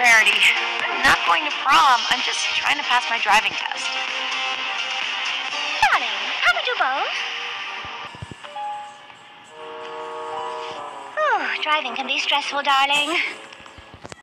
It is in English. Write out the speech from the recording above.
Rarity. I'm not going to prom. I'm just trying to pass my driving test. Darling, can we do both? Oh, driving can be stressful, darling.